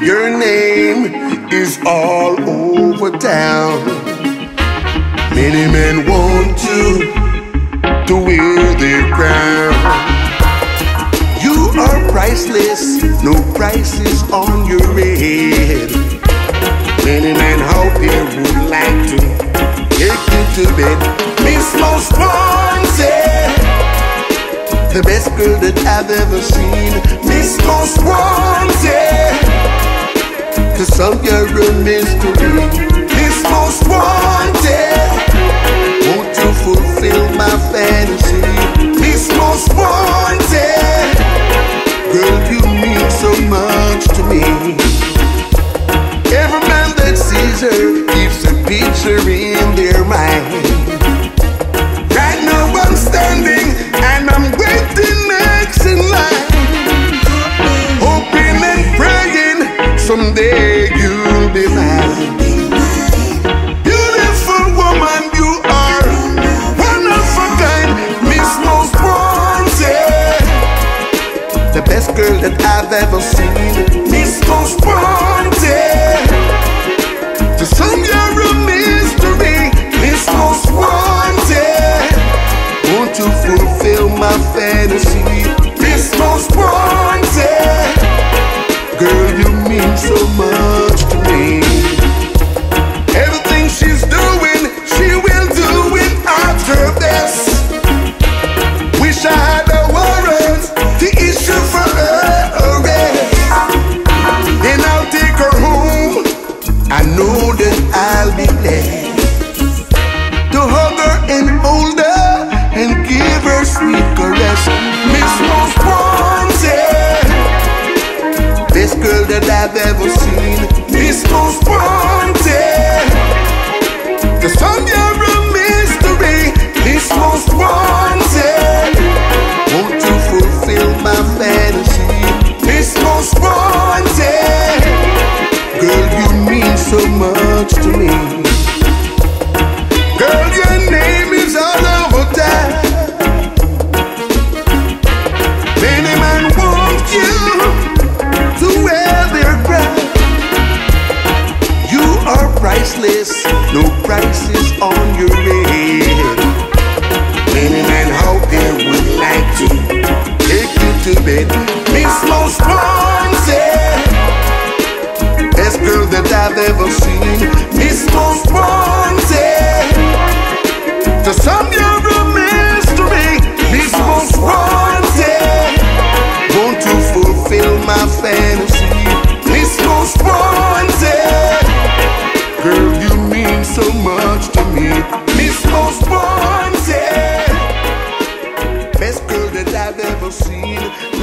Your name is all over town. Many men want you to wear their crown. You are priceless, no prices on your head. Many men out there would like to take you to bed. Miss Most Wanted, the best girl that I've ever seen. Miss Most Wanted, cause some you're a mystery. Miss Most Wanted, won't you fulfill my fantasy? Miss Most Wanted, girl, you mean so much to me. Every man that sees her keeps a picture in their someday you'll be mine. Beautiful woman, you are one of a kind, Miss Most Wanted. The best girl that I've ever seen, I'll be blessed to hug her and hold her and give her sweet caress. Miss Most Wanted, best girl that I've ever seen. Miss Most Wanted, the sun you're a mystery. Miss Most Wanted, won't you fulfill my fantasy? Miss Most Wanted. Girl, you mean so much to me. Girl, your name is all over town. Many men want you to wear their crown. You are priceless, no prices on your I've ever seen. Miss Most Wanted. To some you're a mystery. Miss Most Wanted. Won't you fulfill my fantasy? Miss Most Wanted. Girl, you mean so much to me. Miss Most Wanted. Best girl that I've ever seen.